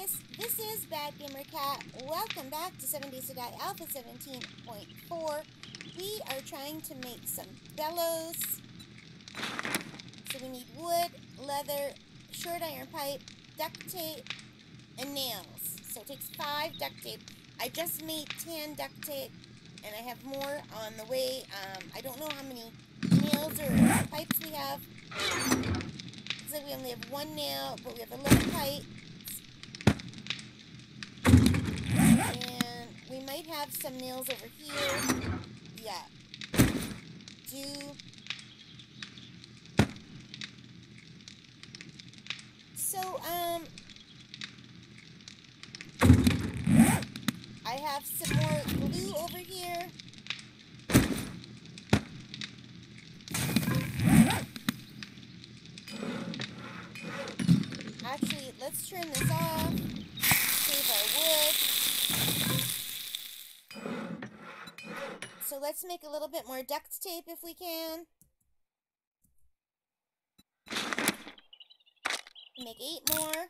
guys, this is Bad Gamer Kat. Welcome back to 7 Days to Die Alpha 17.4. We are trying to make some bellows. So we need wood, leather, short iron pipe, duct tape, and nails. So it takes five duct tape. I just made 10 duct tape, and I have more on the way. Um, I don't know how many nails or pipes we have. So we only have one nail, but we have 11 pipes. And we might have some nails over here. Yeah. Do So, um, I have some more glue over here. Actually, let's turn this off. Save our let's make a little bit more duct tape if we can. Make eight more.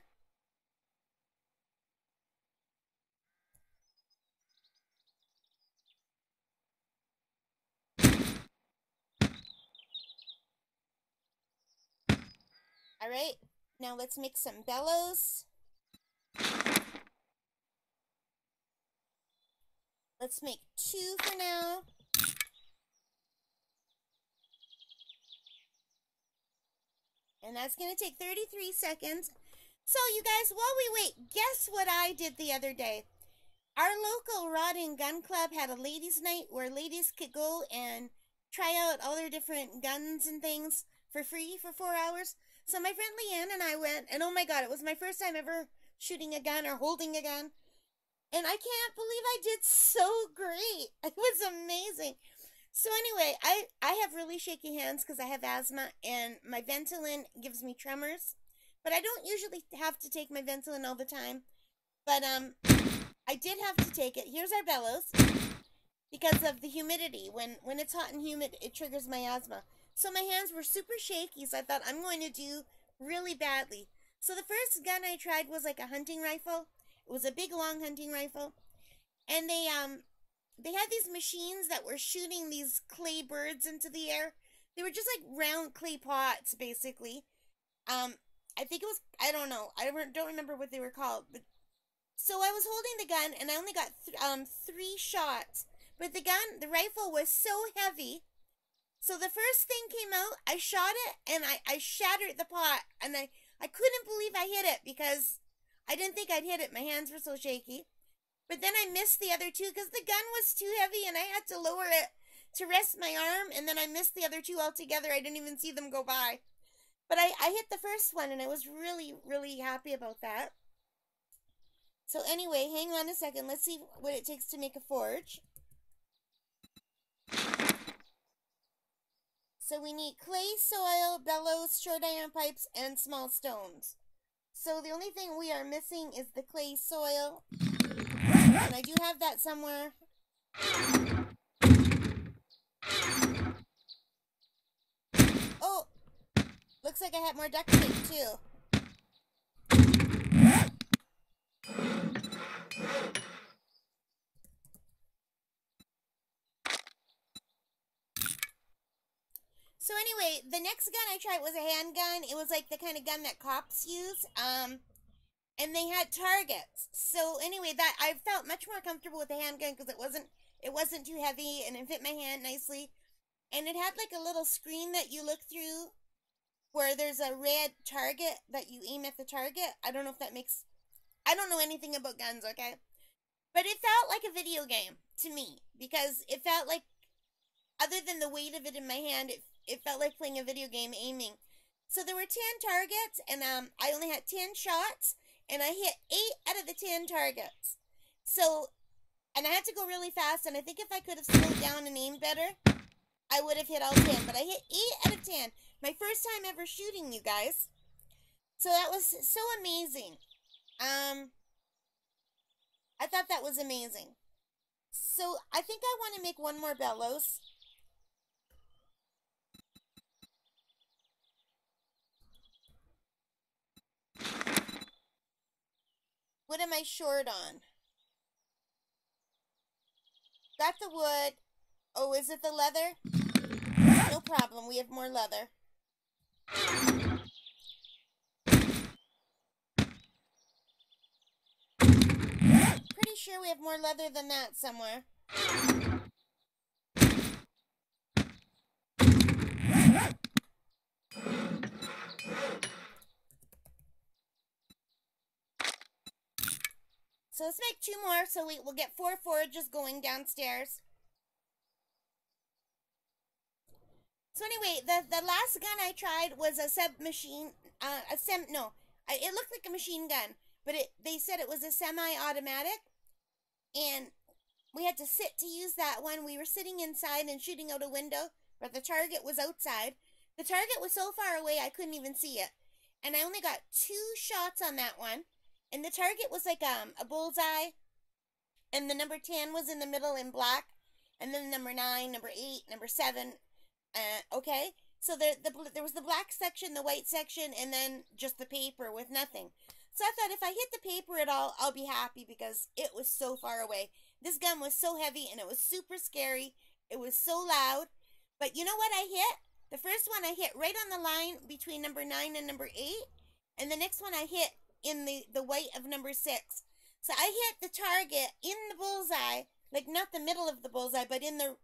Alright, now let's make some bellows. Let's make two for now. And that's going to take 33 seconds. So, you guys, while we wait, guess what I did the other day? Our local Rod and Gun Club had a ladies' night where ladies could go and try out all their different guns and things for free for four hours. So my friend Leanne and I went, and oh my god, it was my first time ever shooting a gun or holding a gun. And I can't believe I did so great. It was amazing. So anyway, I, I have really shaky hands because I have asthma and my Ventolin gives me tremors. But I don't usually have to take my Ventolin all the time. But um, I did have to take it. Here's our bellows. Because of the humidity. When, when it's hot and humid, it triggers my asthma. So my hands were super shaky, so I thought I'm going to do really badly. So the first gun I tried was like a hunting rifle. It was a big long hunting rifle. And they um they had these machines that were shooting these clay birds into the air. They were just like round clay pots, basically. Um, I think it was I don't know. I don't remember what they were called, but so I was holding the gun and I only got th um three shots. But the gun, the rifle was so heavy. So the first thing came out, I shot it and I, I shattered the pot and I, I couldn't believe I hit it because I didn't think I'd hit it. My hands were so shaky. But then I missed the other two because the gun was too heavy and I had to lower it to rest my arm. And then I missed the other two altogether. I didn't even see them go by. But I, I hit the first one and I was really, really happy about that. So anyway, hang on a second. Let's see what it takes to make a forge. So we need clay, soil, bellows, short iron pipes, and small stones. So the only thing we are missing is the clay soil. And I do have that somewhere. Oh! Looks like I have more duct tape too. So anyway, the next gun I tried was a handgun. It was like the kind of gun that cops use. Um, and they had targets. So anyway, that I felt much more comfortable with the handgun because it wasn't it wasn't too heavy and it fit my hand nicely. And it had like a little screen that you look through where there's a red target that you aim at the target. I don't know if that makes I don't know anything about guns, okay? But it felt like a video game to me because it felt like other than the weight of it in my hand, it it felt like playing a video game aiming. So there were 10 targets and um I only had 10 shots and I hit eight out of the ten targets. So, and I had to go really fast, and I think if I could have slowed down and aimed better, I would have hit all ten. But I hit eight out of ten. My first time ever shooting, you guys. So that was so amazing. Um, I thought that was amazing. So I think I want to make one more bellows. What am I short on? Got the wood. Oh, is it the leather? No problem. We have more leather. Pretty sure we have more leather than that somewhere. So let's make two more so we, we'll get four forges going downstairs. So anyway, the, the last gun I tried was a submachine, uh, a sem, no, it looked like a machine gun, but it they said it was a semi-automatic, and we had to sit to use that one. We were sitting inside and shooting out a window, but the target was outside. The target was so far away I couldn't even see it, and I only got two shots on that one, and the target was like um a bullseye, and the number ten was in the middle in black, and then number nine, number eight, number seven, uh, okay, so there, the, there was the black section, the white section, and then just the paper with nothing. So I thought if I hit the paper at all, I'll be happy because it was so far away. This gun was so heavy and it was super scary. It was so loud. But you know what I hit? The first one I hit right on the line between number 9 and number 8. And the next one I hit in the, the white of number 6. So I hit the target in the bullseye, like not the middle of the bullseye, but in the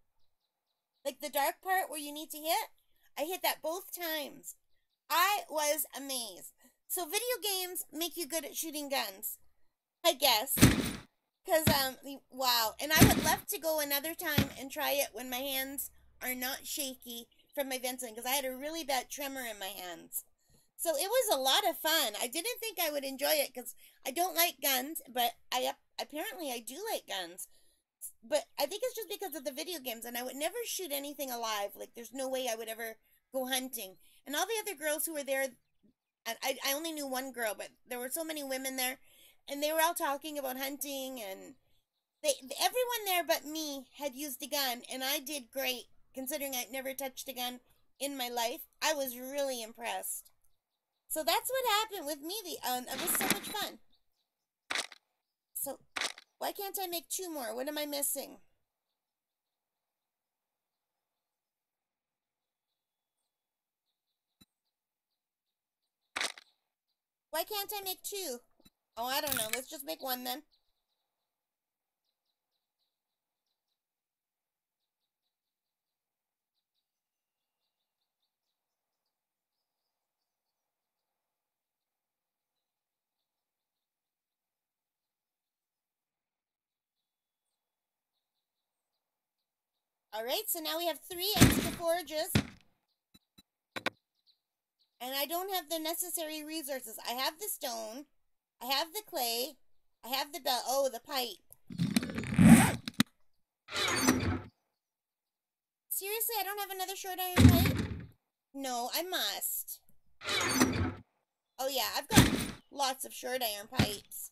like the dark part where you need to hit, I hit that both times. I was amazed. So video games make you good at shooting guns. I guess. Cause um wow. And I would love to go another time and try it when my hands are not shaky from my Ventolin because I had a really bad tremor in my hands. So it was a lot of fun. I didn't think I would enjoy it because I don't like guns, but I apparently I do like guns but I think it's just because of the video games, and I would never shoot anything alive. Like, there's no way I would ever go hunting. And all the other girls who were there, I, I only knew one girl, but there were so many women there, and they were all talking about hunting, and they everyone there but me had used a gun, and I did great considering I'd never touched a gun in my life. I was really impressed. So that's what happened with me. The um, it was so much fun. So why can't I make two more? What am I missing? Why can't I make two? Oh, I don't know. Let's just make one then. Alright, so now we have three extra forges. And I don't have the necessary resources. I have the stone. I have the clay. I have the bell. Oh, the pipe. Seriously, I don't have another short iron pipe? No, I must. Oh yeah, I've got lots of short iron pipes.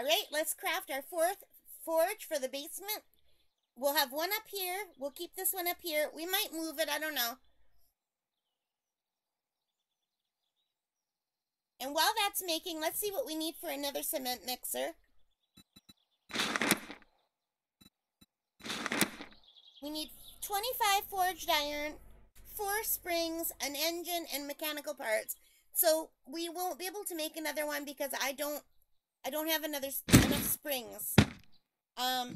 All right, let's craft our fourth forge for the basement. We'll have one up here. We'll keep this one up here. We might move it. I don't know. And while that's making, let's see what we need for another cement mixer. We need 25 forged iron, four springs, an engine, and mechanical parts. So we won't be able to make another one because I don't I don't have another enough springs. Um,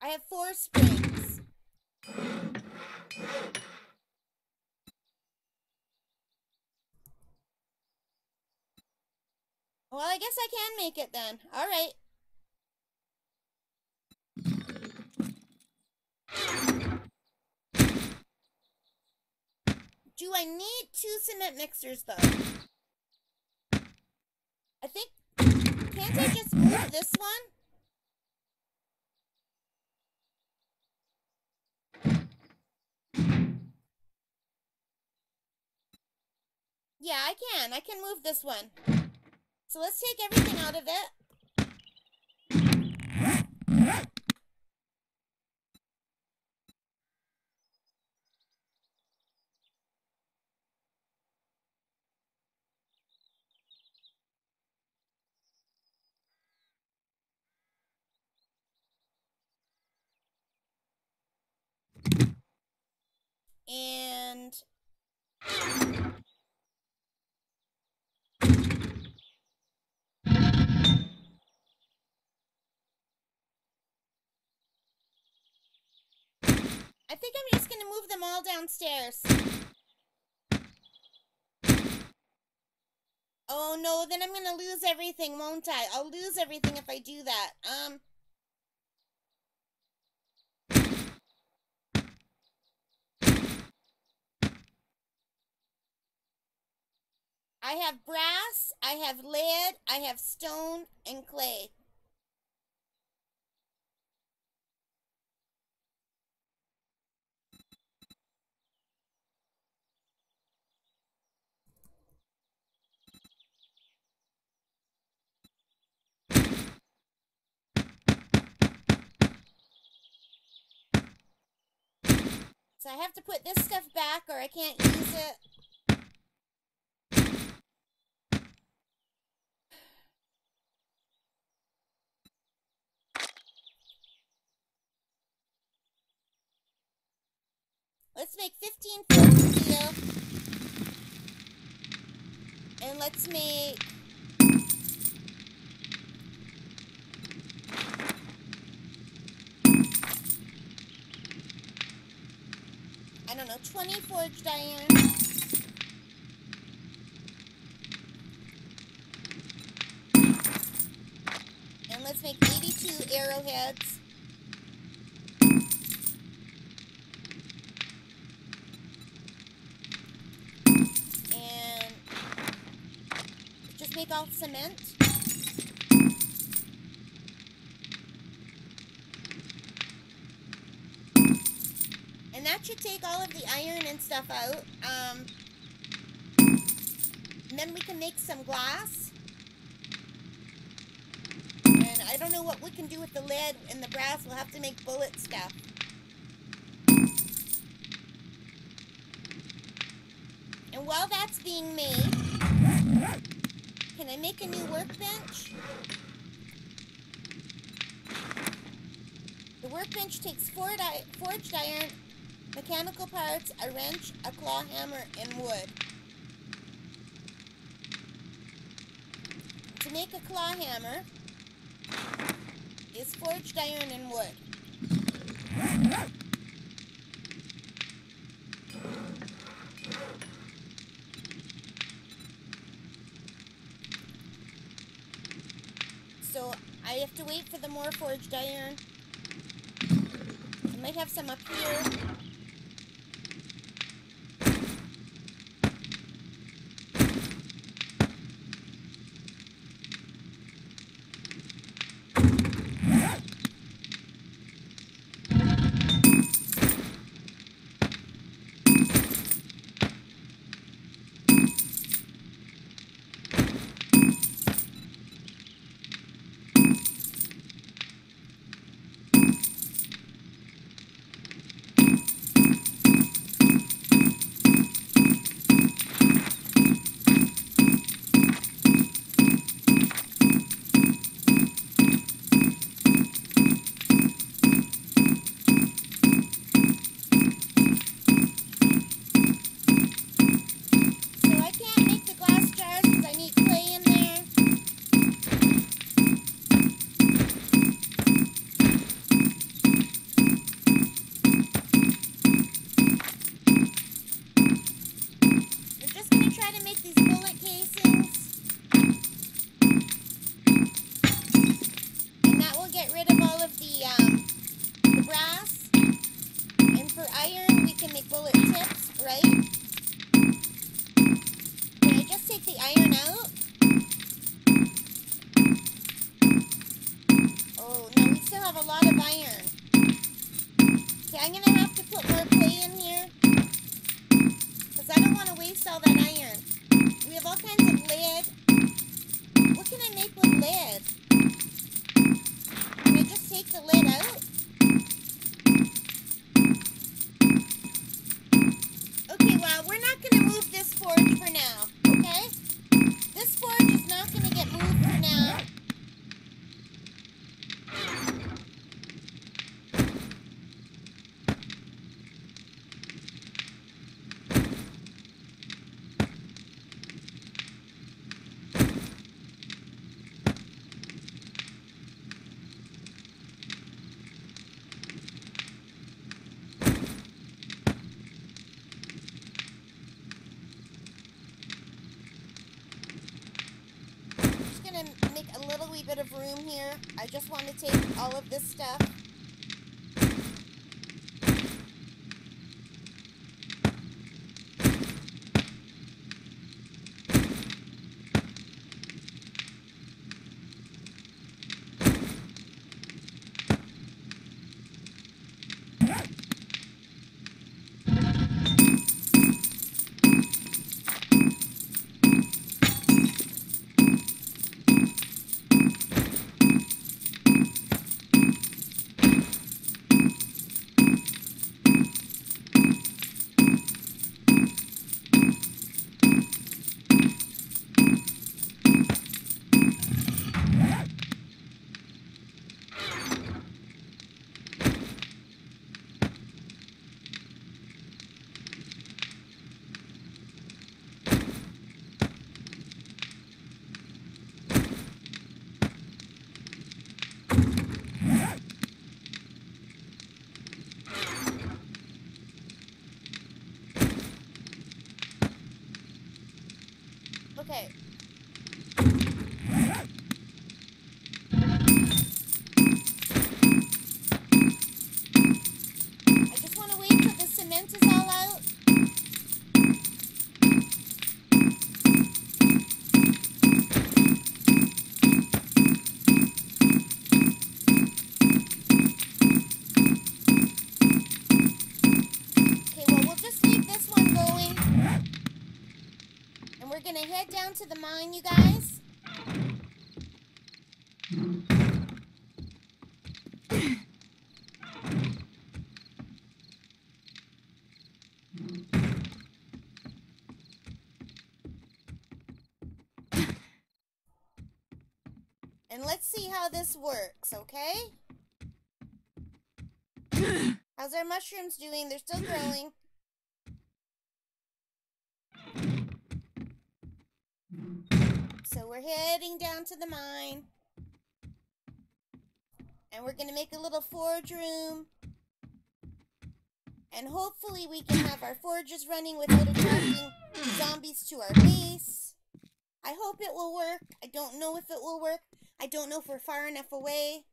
I have four springs. Well, I guess I can make it then. All right. Do I need two cement mixers, though? I think, can't This one? Yeah, I can. I can move this one. So let's take everything out of it. I think I'm just going to move them all downstairs. Oh no, then I'm going to lose everything, won't I? I'll lose everything if I do that. Um... I have brass, I have lead, I have stone, and clay. So I have to put this stuff back or I can't use it. Let's make 15 foot steel. And let's make I don't know, 20 forged iron. And let's make 82 arrowheads. And cement. that should take all of the iron and stuff out. Um, then we can make some glass. And I don't know what we can do with the lead and the brass. We'll have to make bullet stuff. And while that's being made, can I make a new workbench? The workbench takes forged iron Mechanical parts, a wrench, a claw hammer, and wood. To make a claw hammer is forged iron and wood. So I have to wait for the more forged iron. I might have some up here. to make these bullet cases. And that will get rid of all of the, um, the brass. And for iron, we can make bullet tips, right? Can I just take the iron out? Oh, no, we still have a lot of iron. Okay, I'm going to have to put more clay in here. I don't want to waste all that iron. We have all kinds of lead. What can I make with lead? Can I just take the lid out? Room here. I just want to take all of this stuff. Okay. Down to the mine, you guys. And let's see how this works, okay? How's our mushrooms doing? They're still growing. Down to the mine. And we're going to make a little forge room. And hopefully we can have our forges running without attracting zombies to our base. I hope it will work. I don't know if it will work. I don't know if we're far enough away.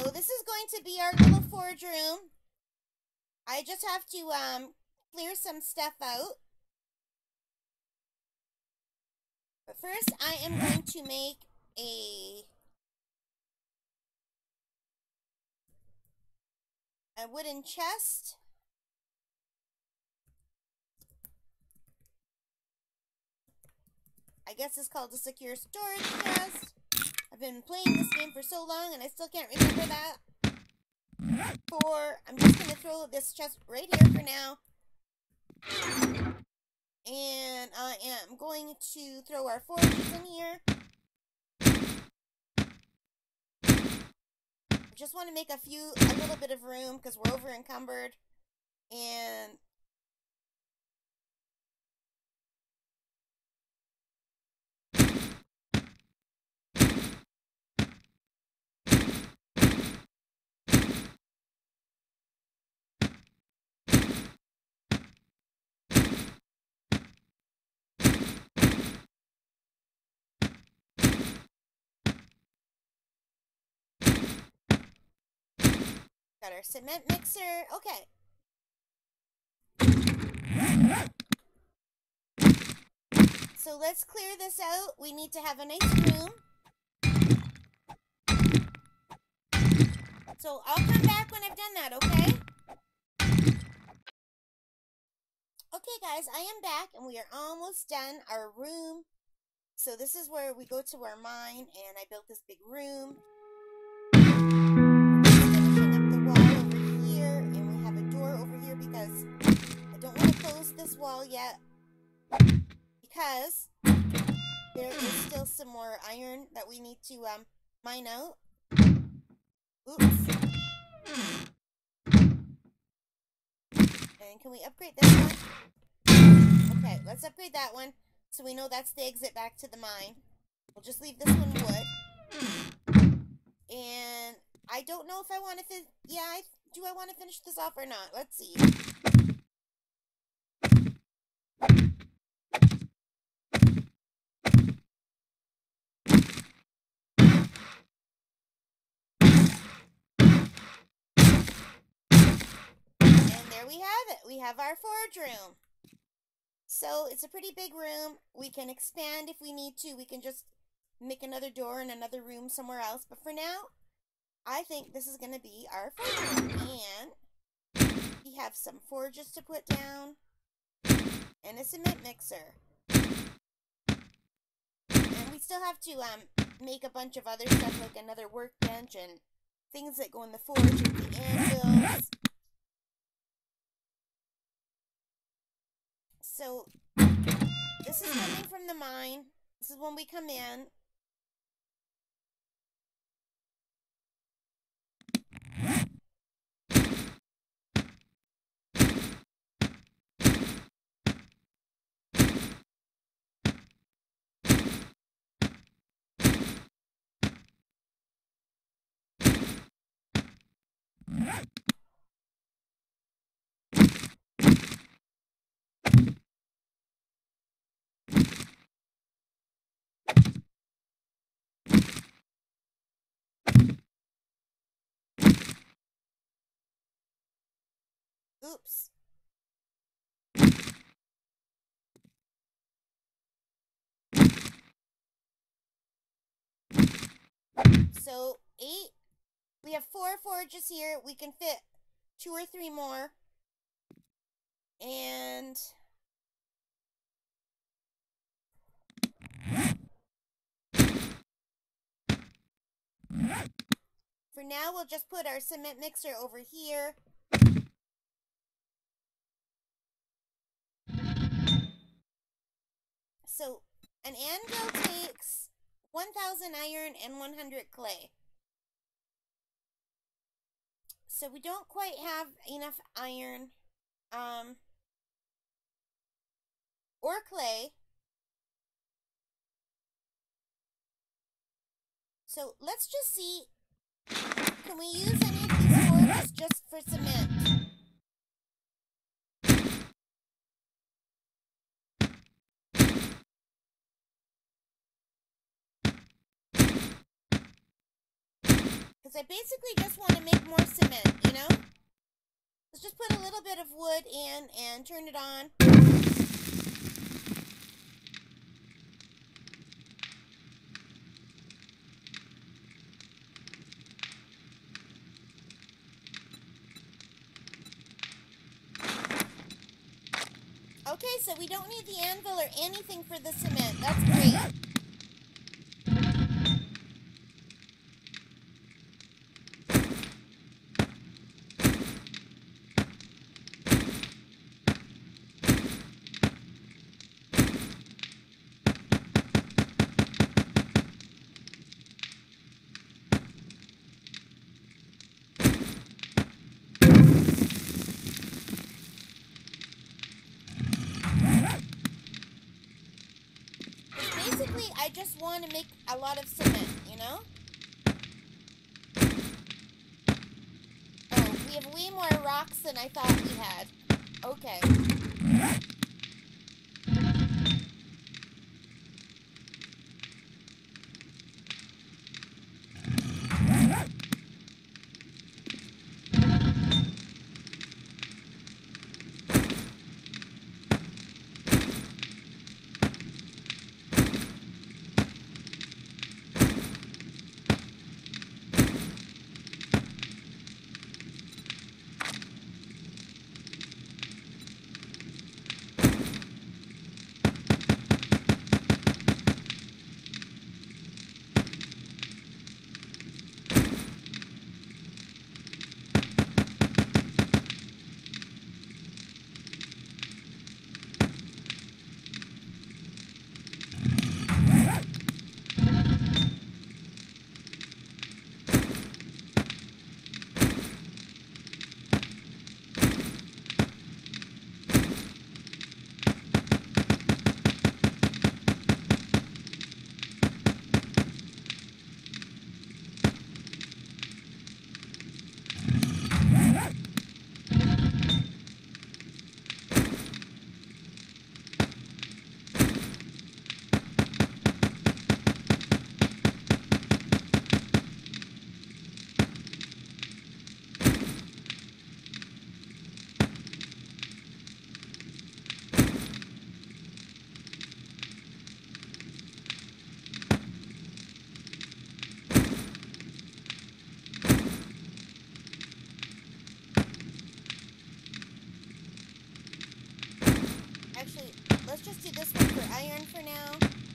So this is going to be our little forge room. I just have to um clear some stuff out. But first I am going to make a a wooden chest. I guess it's called a secure storage chest. I've been playing this game for so long and I still can't remember that. Four. I'm just going to throw this chest right here for now. And I am going to throw our forges in here. Just want to make a few, a little bit of room because we're over encumbered. And got our cement mixer. Okay. So let's clear this out. We need to have a nice room. So I'll come back when I've done that, okay? Okay, guys, I am back and we are almost done. Our room So this is where we go to our mine, and I built this big room. Close this wall yet because there is still some more iron that we need to um, mine out. Oops. And can we upgrade this one? Okay, let's upgrade that one so we know that's the exit back to the mine. We'll just leave this one wood. And I don't know if I want to fin- yeah, I, do I want to finish this off or not? Let's see. And there we have it. We have our forge room. So it's a pretty big room. We can expand if we need to. We can just make another door in another room somewhere else. But for now, I think this is going to be our forge room. And we have some forges to put down and a cement mixer. And we still have to um, make a bunch of other stuff like another workbench and things that go in the forge and the anvils. So this is coming from the mine. This is when we come in. Oops. So, eight. We have four forges here. We can fit two or three more. And. For now, we'll just put our cement mixer over here. So, an anvil takes 1,000 iron and 100 clay. So we don't quite have enough iron um, or clay. So let's just see, can we use any of these forges just for cement? Because I basically just want to make more cement, you know? Let's just put a little bit of wood in and turn it on. Okay, so we don't need the anvil or anything for the cement. That's great. Basically, I just want to make a lot of cement, you know? Oh, we have way more rocks than I thought we had. Okay. Actually, let's just do this one for iron for now.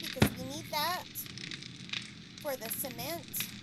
Because we need that for the cement.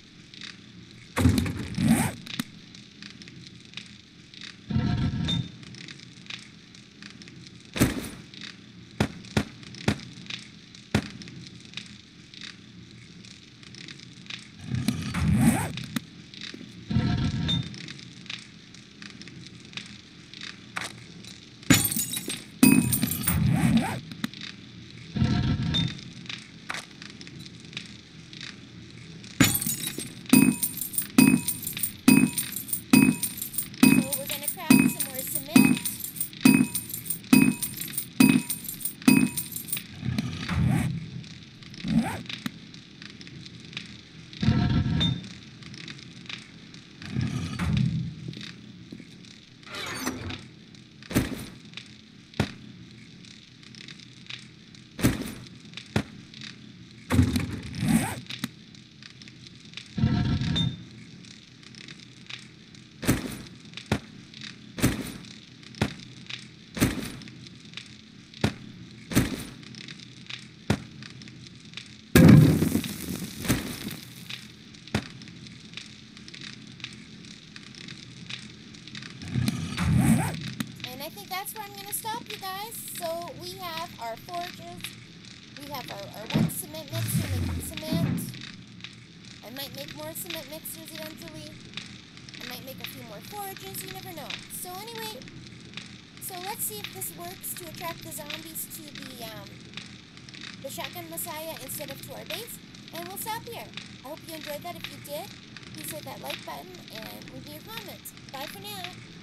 Guys. So we have our forges. We have our, our one cement mixer making cement. I might make more cement mixers eventually. I might make a few more forges. You never know. So anyway, so let's see if this works to attract the zombies to the um, the shotgun messiah instead of to our base. And we'll stop here. I hope you enjoyed that. If you did, please hit that like button and leave your comments. Bye for now.